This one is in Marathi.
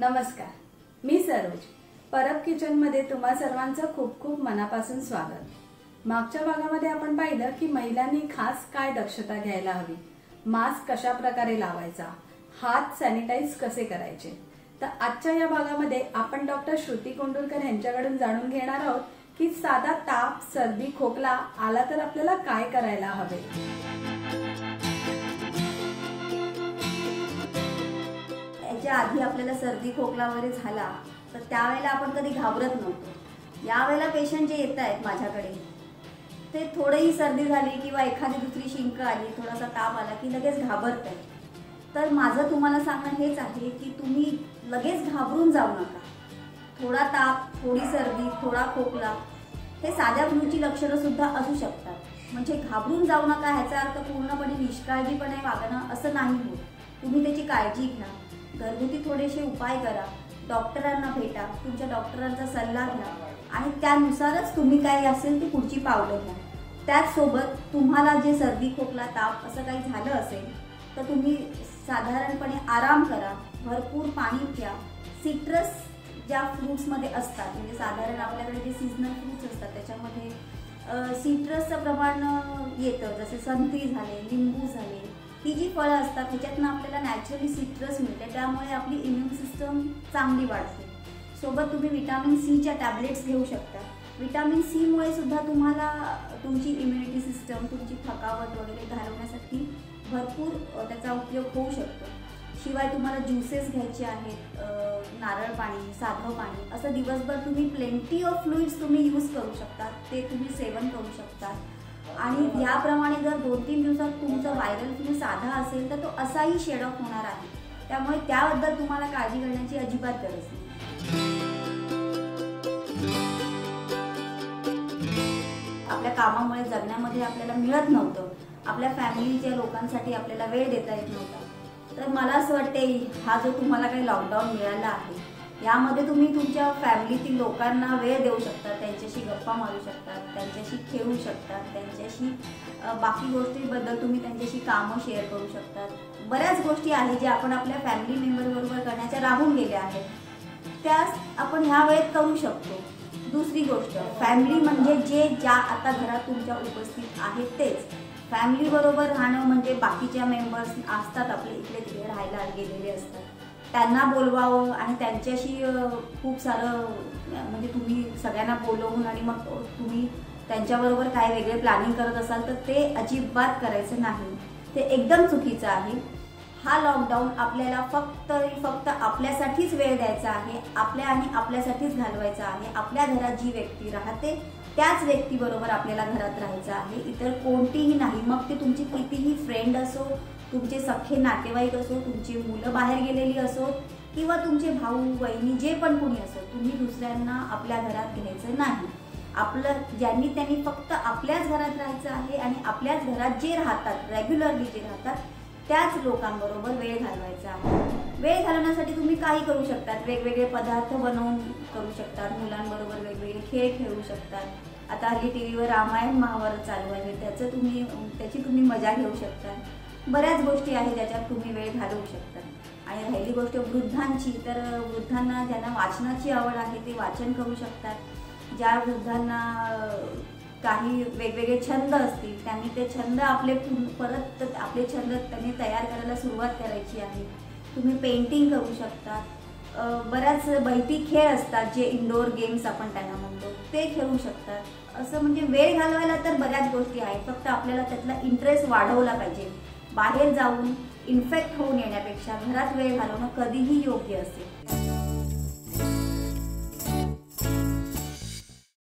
नमस्कार. मी सरोज. परब किचनमध्ये तुम्हा सर्वांचं खूप खूप मनापासून स्वागत. मागच्या भागामध्ये आपण पाहिलं की महिलांनी खास काय दक्षता घ्यायला हवी? मास्क कशा प्रकारे लावायचा? हात सॅनिटाईज कसे करायचे? तर आजच्या या भागामध्ये आपण डॉक्टर श्रुती कोंडुरकर यांच्याकडून जाणून घेणार आहोत की साधा ताप सर्दी खोकला आला तर आपल्याला काय करायला हवे? याच्या आधी आपल्याला सर्दी खोकला वगैरे झाला तर त्यावेळेला आपण कधी घाबरत नव्हतो. यावेळेला पेशंट जे येत आहेत माझ्याकडे ते थोडीही सर्दी झाली किंवा एखादी दुसरी शिंक आली थोडासा ताप आला की लगेच घाबरत आहे तर माझं तुम्हाला सांगणं हेच आहे की तुम्ही लगेच घाबरून जाऊ नका. थोडा ताप थोडी सर्दी थोडा खोकला हे साध्या फ्लूची लक्षणं सुद्धा असू शकतात. म्हणजे घाबरून जाऊ नका ह्याचा अर्थ पूर्णपणे निष्काळजीपणे वागणं असं नाही होत. तुम्ही त्याची काळजी घ्या. घरगुती थोडेसे उपाय करा. डॉक्टरांना भेटा तुमच्या डॉक्टरांचा सल्ला घ्या आणि त्यानुसारच तुम्ही काही असेल ती पुढची पावलं घ्या. त्याचसोबत तुम्हाला जे सर्दी खोकला ताप असं काही झालं असेल तर तुम्ही साधारणपणे आराम करा. भरपूर पाणी प्या. सिट्रस ज्या फ्रूट्समध्ये असतात म्हणजे साधारण आपल्याकडे जे सीझनल फ्रूट्स असतात त्याच्यामध्ये सिट्रसचं प्रमाण येतं. जसे संत्री झाले लिंबू झाले ही जी फळं असतात त्याच्यातनं आपल्याला नॅचरली सिट्रस मिळते त्यामुळे आपली इम्युन सिस्टम चांगली वाढते. सोबत तुम्ही विटॅमिन सीच्या टॅबलेट्स घेऊ शकता. विटॅमिन सीमुळे सुद्धा तुम्हाला तुमची इम्युनिटी सिस्टम तुमची थकावट वगैरे घालवण्यासाठी भरपूर त्याचा उपयोग होऊ शकतो. शिवाय तुम्हाला ज्युसेस घ्यायचे आहेत नारळ पाणी साधं पाणी असं दिवसभर तुम्ही प्लेंटी ऑफ फ्लुईड्स तुम्ही यूज करू शकता. ते तुम्ही सेवन करू शकता. आणि याप्रमाणे जर दोन तीन दिवसात तुमचं व्हायरल फ्लू साधा असेल तर तो असाही शेड ऑफ होणार आहे. त्यामुळे त्याबद्दल तुम्हाला काळजी करण्याची अजिबात गरज नाही. आपल्या कामामुळे जगण्यामध्ये आपल्याला मिळत नव्हतं. आपल्या फॅमिलीच्या लोकांसाठी आपल्याला वेळ देता येत नव्हता. तर मला असं वाटते हा जो तुम्हाला काही लॉकडाऊन मिळाला आहे यामध्ये तुम्ही तुमच्या फॅमिलीतील लोकांना वेळ देऊ शकता त्यांच्याशी गप्पा मारू शकतात त्यांच्याशी खेळू शकतात त्यांच्याशी बाकी गोष्टींबद्दल तुम्ही त्यांच्याशी कामं शेअर करू शकतात बऱ्याच गोष्टी आहेत ज्या आपण आपल्या फॅमिली मेंबरबरोबर करण्याच्या राहून गेल्या आहेत. त्यास आपण ह्या वेळेत करू शकतो. दुसरी गोष्ट फॅमिली म्हणजे जे ज्या आता घरात तुमच्या उपस्थित आहेत तेच. फॅमिलीबरोबर राहणं म्हणजे बाकीच्या मेंबर्स असतात आपले इकडे तिकडे राहायला गेलेले असतात. त्यांना बोलवावं आणि त्यांच्याशी खूप सारं म्हणजे तुम्ही सगळ्यांना बोलवून आणि मग तुम्ही त्यांच्याबरोबर काय वेगळे प्लॅनिंग करत असाल तर ते अजिबात करायचं नाही. ते एकदम चुकीचं आहे. हा लॉकडाऊन आपल्याला फक्त फक्त आपल्यासाठीच वेळ द्यायचा आहे. आपल्या आणि आपल्यासाठीच घालवायचा आहे. आपल्या घरात जी व्यक्ती राहते त्याच व्यक्तीबरोबर आपल्याला घरात राहायचं आहे. इतर कोणतीही नाही. मग ते तुमची कितीही फ्रेंड असो तुमचे सख्खे नातेवाईक असो तुमची मुलं बाहेर गेलेली असो किंवा तुमचे भाऊ बहिणी जे पण कोणी असो तुम्ही दुसऱ्यांना आपल्या घरात घ्यायचं नाही. आपलं ज्यांनी त्यांनी फक्त आपल्याच घरात राहायचं आहे आणि आपल्याच घरात जे राहतात रेग्युलरली जे राहतात त्याच लोकांबरोबर वेळ घालवायचा आहे. वेळ घालवण्यासाठी तुम्ही काही करू शकतात. वेगवेगळे पदार्थ बनवून करू शकतात. मुलांबरोबर वेगवेगळे खेळ खेळू शकतात. आता हल्ली टी व्हीवर रामायण महाभारत चालू आहे. त्याचं तुम्ही त्याची तुम्ही मजा घेऊ शकता. बऱ्याच गोष्टी आहेत ज्याच्यात तुम्ही वेळ घालवू शकता. आणि राहिली गोष्ट वृद्धांची तर वृद्धांना ज्यांना वाचनाची आवड आहे ते वाचन करू शकतात. ज्या वृद्धांना काही वेगवेगळे छंद असतील त्यांनी ते छंद आपले परत आपले छंद त्यांनी तयार करायला सुरुवात करायची आहे. तुम्ही पेंटिंग करू शकता. बऱ्याच बैठी खेळ असतात जे इंडोर गेम्स आपण त्यांना म्हणतो ते खेळू शकतात. असं म्हणजे वेळ घालवायला तर बऱ्याच गोष्टी आहेत फक्त आपल्याला त्यातला इंटरेस्ट वाढवला पाहिजे. बाहेर जाऊन इन्फेक्ट होऊन येण्यापेक्षा घरात वेळ घालवणं कधीही योग्य असेल.